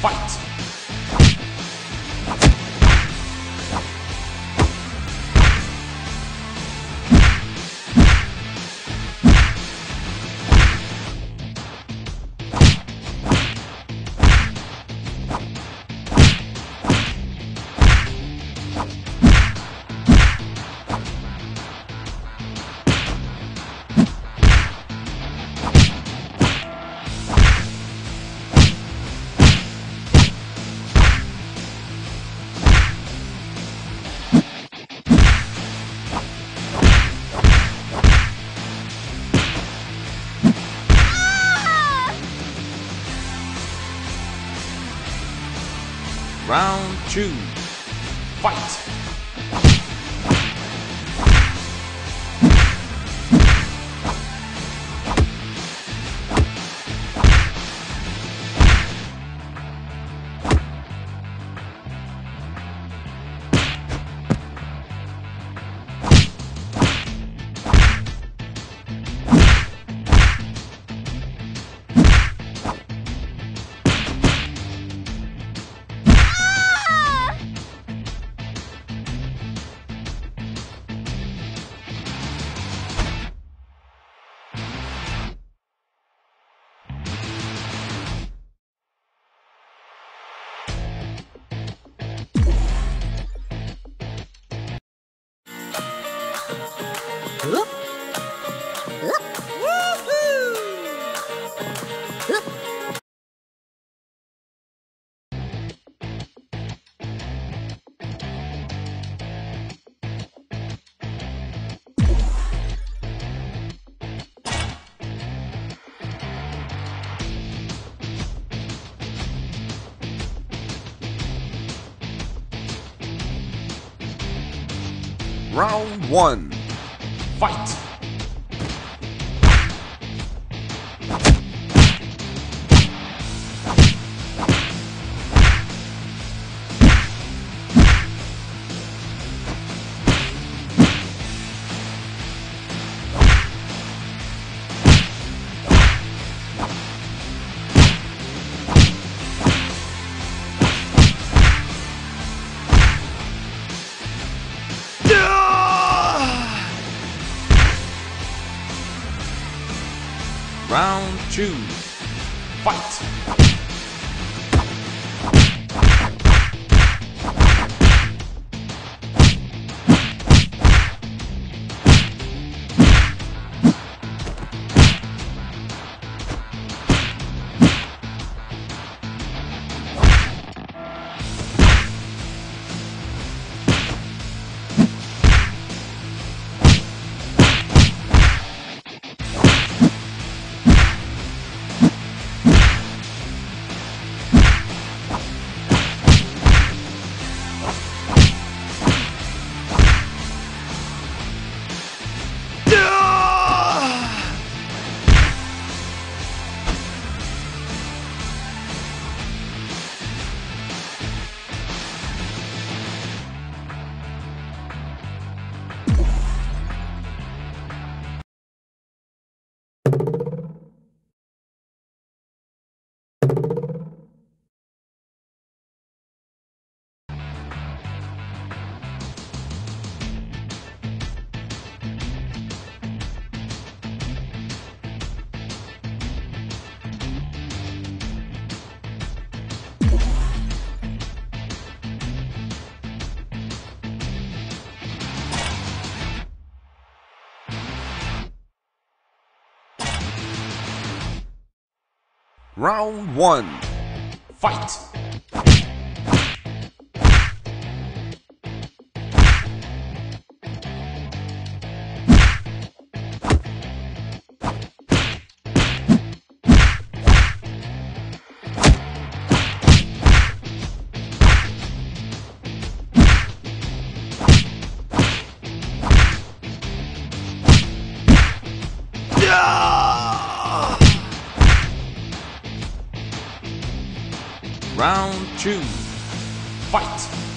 Fight! Round two. Fight! Round one. Fight! Round two. Fight! Round one. Fight! Round two. Fight!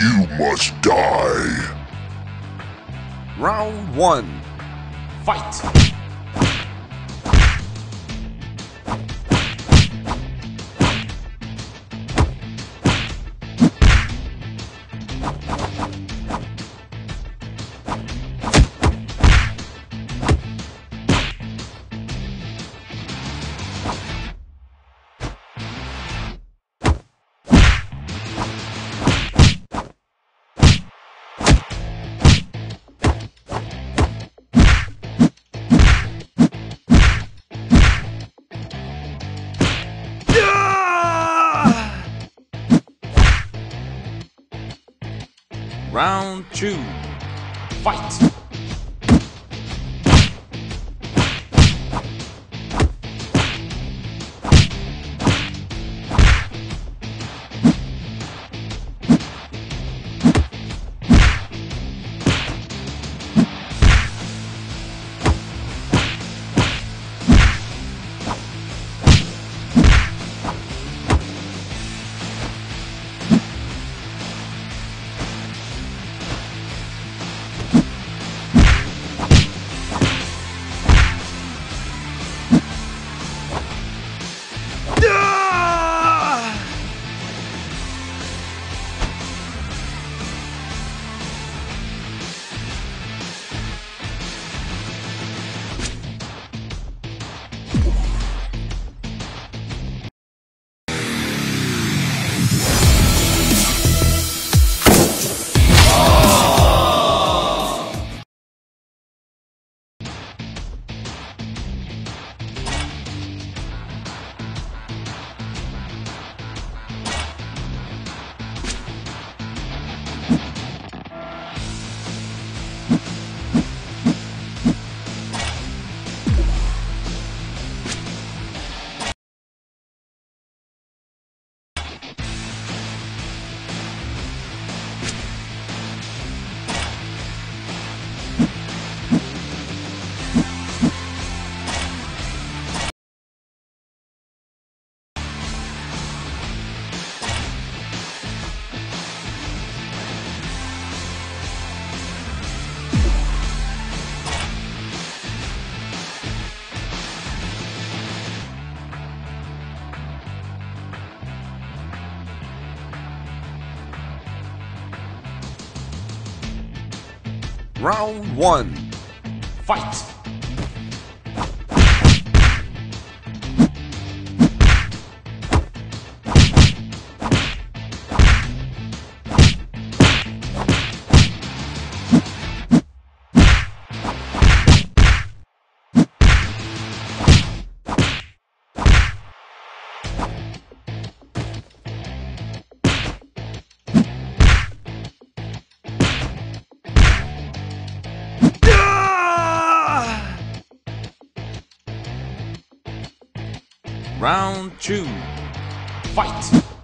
You must die. Round one. Fight! Round two. Fight! Round one. Fight! Round two. Fight!